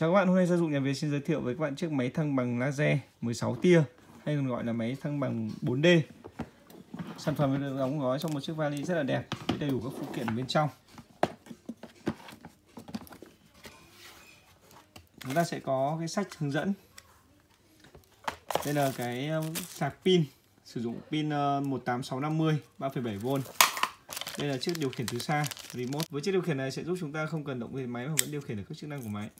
Chào các bạn, hôm nay gia dụng nhà Việt xin giới thiệu với các bạn chiếc máy thăng bằng laser 16 tia hay còn gọi là máy thăng bằng 4D. Sản phẩm được đóng gói trong một chiếc vali rất là đẹp với đầy đủ các phụ kiện bên trong. Chúng ta sẽ có cái sách hướng dẫn. Đây là cái um, sạc pin sử dụng pin 18650 uh, 3,7V. Đây là chiếc điều khiển từ xa remote. Với chiếc điều khiển này sẽ giúp chúng ta không cần động đến máy mà vẫn điều khiển được các chức năng của máy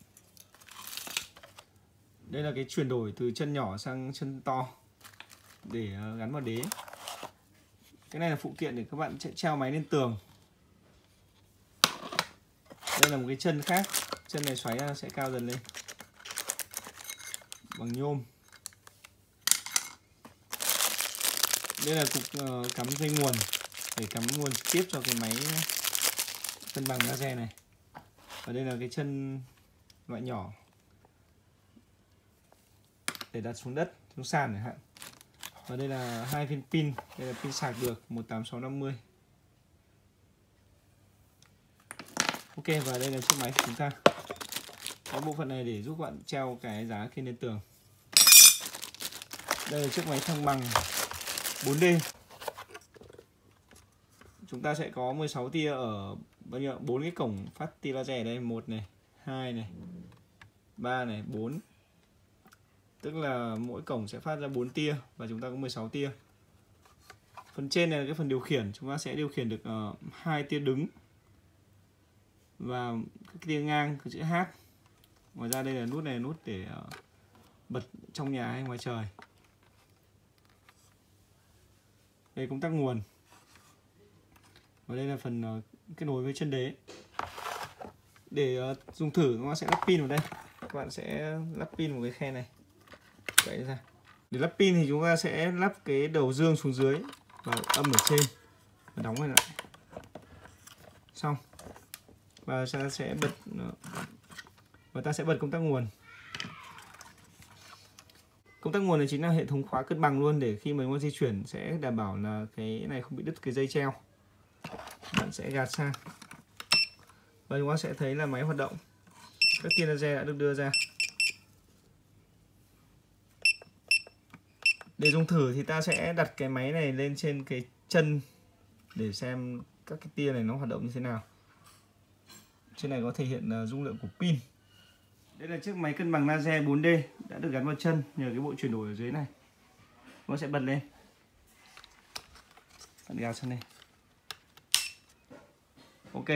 đây là cái chuyển đổi từ chân nhỏ sang chân to để ờ, gắn vào đế. Cái này là phụ kiện để các bạn treo máy lên tường. Đây là một cái chân khác. Chân này xoáy ra sẽ cao dần lên. Bằng nhôm. Đây là cục ờ, cắm dây nguồn để cắm nguồn tiếp cho cái máy cân bằng laser này. Và đây là cái chân loại nhỏ để đặt xuống đất, xuống sàn chẳng hạn. Và đây là hai viên pin, đây là pin sạc được 18650 ok, và đây là chiếc máy của chúng ta. Có bộ phận này để giúp bạn treo cái giá khi lên tường. Đây là chiếc máy thăng bằng 4D chúng ta sẽ có 16 tia ở bao nhiêu bốn cái cổng phát tia laser đây. Một này, hai này, ba này, bốn tức là mỗi cổng sẽ phát ra 4 tia và chúng ta có 16 tia. Phần trên này là cái phần điều khiển. Chúng ta sẽ điều khiển được uh, hai tia đứng và cái tia ngang cái chữ H. Ngoài ra đây là nút này là nút để uh, bật trong nhà hay ngoài trời. Đây công tắc nguồn. Và đây là phần uh, kết nối với chân đế. Để uh, dùng thử chúng ta sẽ lắp pin vào đây. Các bạn sẽ lắp pin vào cái khe này gãy ra. Để lắp pin thì chúng ta sẽ lắp cái đầu dương xuống dưới và âm ở trên. Và đóng lại xong. Và ta sẽ bật, và ta sẽ bật công tắc nguồn. Công tắc nguồn này chính là hệ thống khóa cân bằng luôn để khi mình muốn di chuyển sẽ đảm bảo là cái này không bị đứt cái dây treo. Bạn sẽ gạt sang. Và chúng ta sẽ thấy là máy hoạt động. Các tia laser đã được đưa ra. Để dùng thử thì ta sẽ đặt cái máy này lên trên cái chân để xem các cái tia này nó hoạt động như thế nào. Trên này có thể hiện à, dung lượng của pin. Đây là chiếc máy cân bằng laser 4D đã được gắn vào chân nhờ cái bộ chuyển đổi ở dưới này. Nó sẽ bật lên. Bạn gào sang đây. Ok.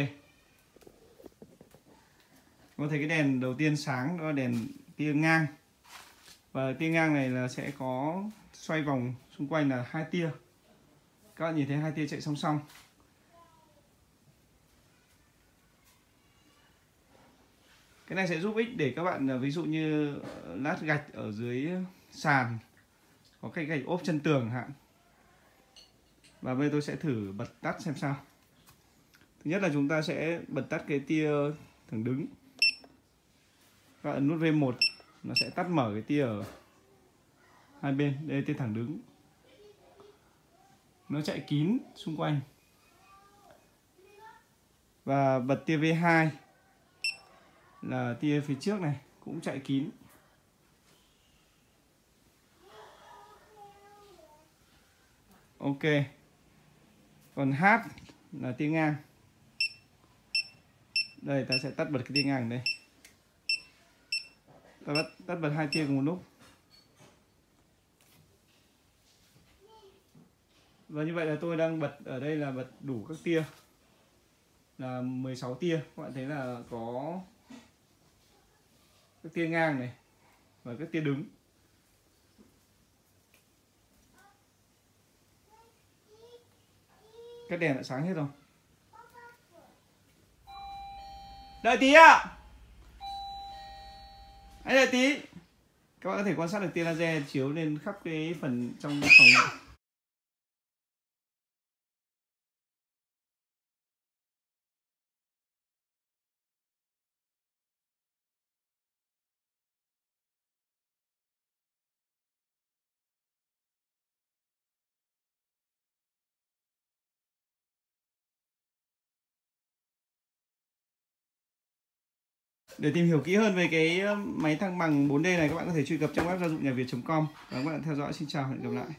Có thấy cái đèn đầu tiên sáng đó là đèn tia ngang và tia ngang này là sẽ có xoay vòng xung quanh là hai tia. Các bạn nhìn thấy hai tia chạy song song. Cái này sẽ giúp ích để các bạn à, ví dụ như ờ, lát gạch ở dưới sàn, có cái gạch ốp chân tường hạn. Và bây giờ tôi sẽ thử bật tắt xem sao. Thứ nhất là chúng ta sẽ bật tắt cái tia thẳng đứng. Các ấn nút V1 nó sẽ tắt mở cái tia ở hai bên. Đây là tia thẳng đứng. Nó chạy kín xung quanh. Và bật tia V2 là tia phía trước này, cũng chạy kín. Ok. Còn H là tia ngang. Đây, ta sẽ tắt bật cái tia ngang đây ta bắt tắt bật hai tia cùng một lúc. Và như vậy là tôi đang bật, ở đây là bật đủ các tia. Là 16 tia. Các bạn thấy là có các tia ngang này và các tia đứng. Các đèn đã sáng hết rồi. Đợi tí ạ! à anh đợi tí, các bạn có thể quan sát được tia laser chiếu lên khắp cái phần trong phòng này. Để tìm hiểu kỹ hơn về cái ờ, máy thăng bằng 4D này, các bạn có thể truy cập trong web gia dụng nhà Việt.com. Và các bạn theo dõi, xin chào hẹn gặp lại.